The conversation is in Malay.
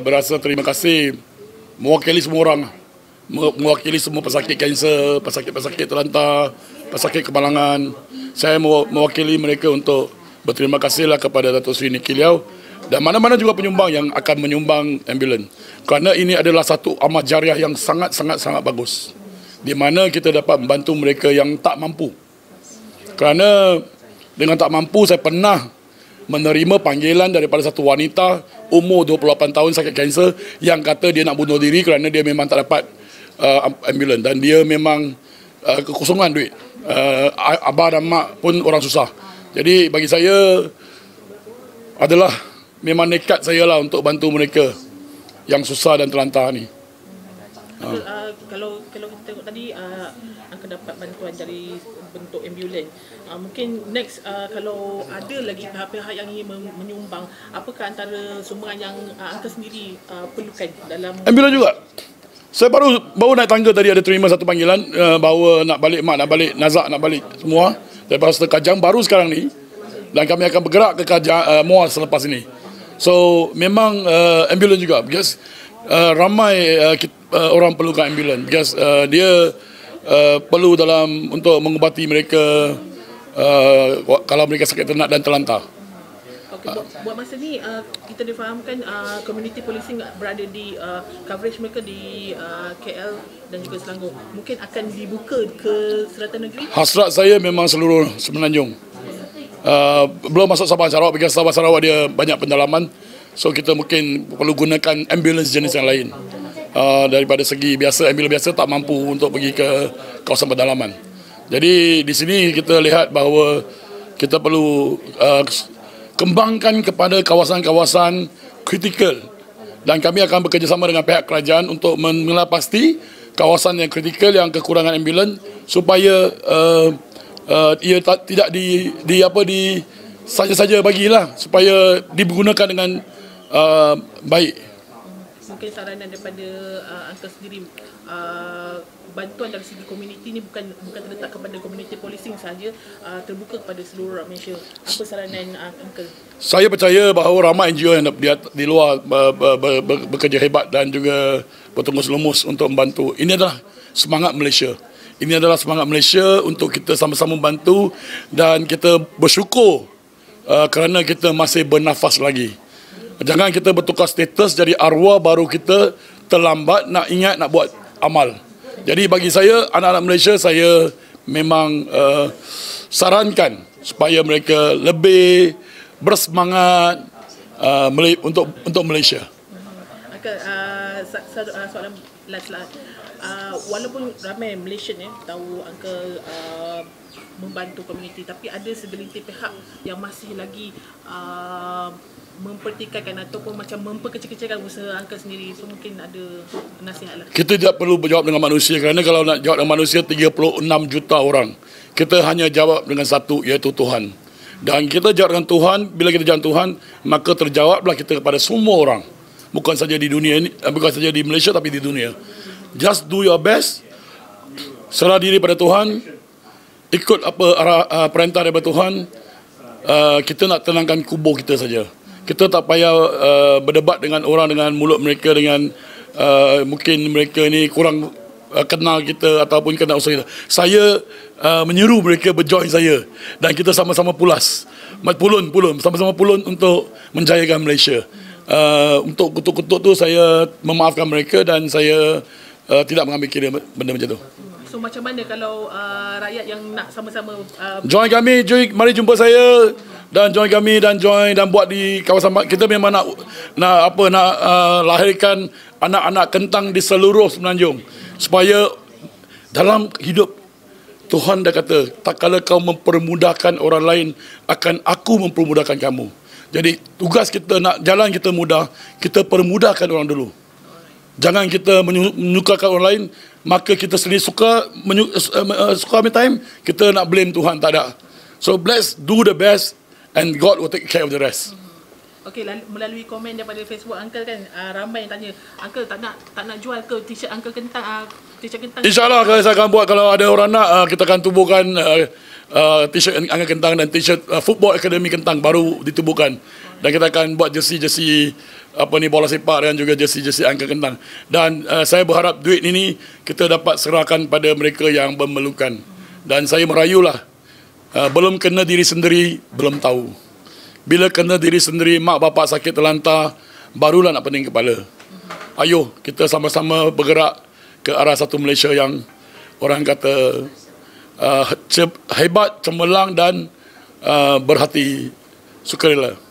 berasa terima kasih mewakili semua orang Me- mewakili semua pesakit kanser, pesakit-pesakit terlantar, pesakit kemalangan. Saya mewa- mewakili mereka untuk berterima kasihlah kepada Datuk Seri Niki Liao dan mana-mana juga penyumbang yang akan menyumbang ambulan. Kerana ini adalah satu amat jariah yang sangat-sangat-sangat bagus. Di mana kita dapat membantu mereka yang tak mampu. Kerana dengan tak mampu saya pernah menerima panggilan daripada satu wanita umur 28 tahun sakit kanser yang kata dia nak bunuh diri kerana dia memang tak dapat uh, ambulan dan dia memang uh, kekosongan duit. Uh, abah dan mak pun orang susah. Jadi bagi saya adalah memang nekat saya lah untuk bantu mereka yang susah dan terlantar ni. Uncle, uh, kalau kalau kita tengok tadi uh, Uncle dapat bantuan dari bentuk ambulan. Uh, mungkin next uh, kalau ada lagi pihak-pihak yang ingin men- menyumbang, apakah antara sumbangan yang uh, Uncle sendiri uh, perlukan dalam Ambulan juga. Saya baru baru naik tangga tadi ada terima satu panggilan uh, bahawa nak balik mak nak balik Nazak nak balik semua daripada Serta Kajang baru sekarang ni dan kami akan bergerak ke Kajang uh, Muar selepas ini. So memang uh, ambulan juga because uh, ramai uh, kita, uh, orang perlukan ambulan because uh, dia uh, perlu dalam untuk mengubati mereka uh, kalau mereka sakit ternak dan terlantar. Okay, buat, buat masa ni uh, kita difahamkan uh, community policing berada di uh, coverage mereka di uh, KL dan juga Selangor. Mungkin akan dibuka ke Seratan Negeri. Hasrat saya memang seluruh Semenanjung. Uh, belum masuk Sabah Sarawak, because Sabah Sarawak dia banyak pendalaman. So kita mungkin perlu gunakan ambulans jenis yang lain. Uh, daripada segi biasa, ambulans biasa tak mampu untuk pergi ke kawasan pendalaman. Jadi di sini kita lihat bahawa kita perlu uh, kembangkan kepada kawasan-kawasan kritikal dan kami akan bekerjasama dengan pihak kerajaan untuk mengelah pasti kawasan yang kritikal yang kekurangan ambulan supaya uh, uh, ia tak, tidak di di apa di saja-saja bagilah supaya digunakan dengan uh, baik. Mungkin saranan daripada uh, Uncle sendiri uh, bantuan dari segi komuniti ni bukan bukan terletak kepada komuniti policing sahaja uh, terbuka kepada seluruh rakyat Malaysia. Apa saranan uh, Uncle? Saya percaya bahawa ramai NGO yang di, di luar ber, ber, ber, ber, bekerja hebat dan juga bertunggus lumus untuk membantu. Ini adalah semangat Malaysia. Ini adalah semangat Malaysia untuk kita sama-sama membantu dan kita bersyukur uh, kerana kita masih bernafas lagi. Jangan kita bertukar status jadi arwah baru kita terlambat nak ingat nak buat amal. Jadi bagi saya anak-anak Malaysia saya memang uh, sarankan supaya mereka lebih bersemangat uh, untuk untuk Malaysia. Uncle, uh, sa- sa- uh, soalan last. Uh, walaupun ramai Malaysian ya tahu Uncle uh, membantu komuniti tapi ada segelintir pihak yang masih lagi uh, mempertikaikan ataupun macam memperkecil-kecilkan usaha Uncle sendiri so mungkin ada nasihat lah Kita tidak perlu berjawab dengan manusia kerana kalau nak jawab dengan manusia 36 juta orang. Kita hanya jawab dengan satu iaitu Tuhan. Dan kita jawab dengan Tuhan, bila kita jawab Tuhan, maka terjawablah kita kepada semua orang. Bukan saja di dunia ini, eh, bukan saja di Malaysia tapi di dunia. Just do your best. Serah diri pada Tuhan. Ikut apa arah uh, perintah daripada Tuhan. Uh, kita nak tenangkan kubur kita saja. Kita tak payah uh, berdebat dengan orang dengan mulut mereka dengan uh, mungkin mereka ni kurang uh, kenal kita ataupun kenal usaha kita. Saya uh, menyeru mereka berjoin saya dan kita sama-sama pulas. Pulun pulun sama-sama pulun untuk menjayakan Malaysia. Uh, untuk kutuk-kutuk tu saya memaafkan mereka dan saya uh, tidak mengambil kira benda macam tu. so macam mana kalau uh, rakyat yang nak sama-sama uh, Join kami, join, mari jumpa saya dan join kami dan join dan buat di kawasan kita memang nak nak apa nak uh, lahirkan anak-anak kentang di seluruh Semenanjung supaya dalam hidup Tuhan dah kata tak kala kau mempermudahkan orang lain akan aku mempermudahkan kamu. Jadi tugas kita nak jalan kita mudah, kita permudahkan orang dulu. Jangan kita menyu- menyukakan orang lain, maka kita sendiri suka menyu, uh, suka ambil time, kita nak blame Tuhan, tak ada. So let's do the best and God will take care of the rest. Okey, lalu- melalui komen daripada Facebook Uncle kan, uh, ramai yang tanya, Uncle tak nak tak nak jual ke t-shirt Uncle Kentang, uh, t-shirt Kentang? InsyaAllah kalau saya akan buat, kalau ada orang nak, uh, kita akan tubuhkan uh, uh, t-shirt Angin Kentang dan t-shirt uh, Football Academy Kentang baru ditubuhkan. Dan kita akan buat jersey-jersey apa ni bola sepak dan juga jersey-jersey angka kentang. Dan uh, saya berharap duit ini kita dapat serahkan pada mereka yang memerlukan. Dan saya merayulah uh, belum kena diri sendiri belum tahu. Bila kena diri sendiri mak bapak sakit terlantar barulah nak pening kepala. Ayuh kita sama-sama bergerak ke arah satu Malaysia yang orang kata uh, hebat, cemerlang dan uh, berhati sukarela.